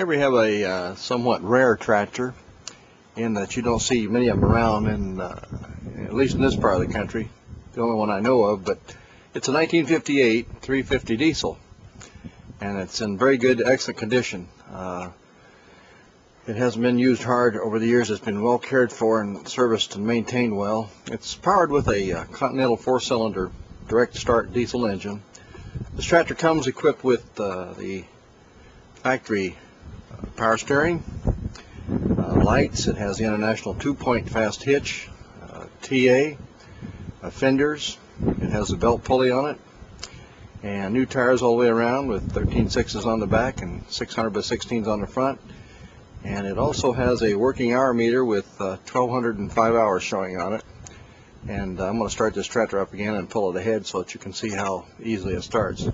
Here we have a uh, somewhat rare tractor in that you don't see many of them around, in, uh, at least in this part of the country. The only one I know of, but it's a 1958 350 diesel, and it's in very good, excellent condition. Uh, it hasn't been used hard over the years. It's been well cared for and serviced and maintained well. It's powered with a uh, Continental four-cylinder direct start diesel engine. This tractor comes equipped with uh, the factory power steering, uh, lights. It has the International two-point fast hitch, uh, TA, uh, fenders. It has a belt pulley on it, and new tires all the way around with 13 sixes on the back and 600 by 16s on the front. And it also has a working hour meter with uh, 1,205 hours showing on it. And I'm going to start this tractor up again and pull it ahead so that you can see how easily it starts.